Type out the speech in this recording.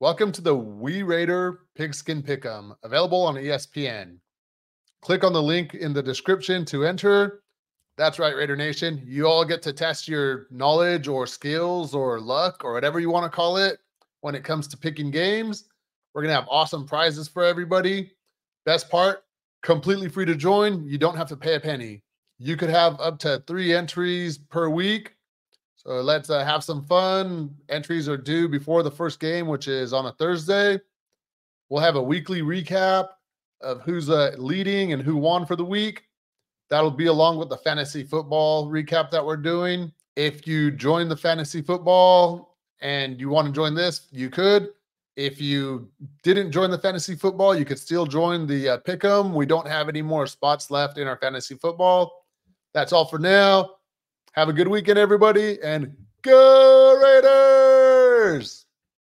Welcome to the We Raider Pigskin Pick'em, available on ESPN. Click on the link in the description to enter. That's right, Raider Nation. You all get to test your knowledge or skills or luck or whatever you want to call it when it comes to picking games. We're going to have awesome prizes for everybody. Best part, completely free to join. You don't have to pay a penny. You could have up to three entries per week so let's uh, have some fun. Entries are due before the first game, which is on a Thursday. We'll have a weekly recap of who's uh, leading and who won for the week. That'll be along with the fantasy football recap that we're doing. If you join the fantasy football and you want to join this, you could. If you didn't join the fantasy football, you could still join the uh, pick'em. We don't have any more spots left in our fantasy football. That's all for now. Have a good weekend, everybody, and go Raiders!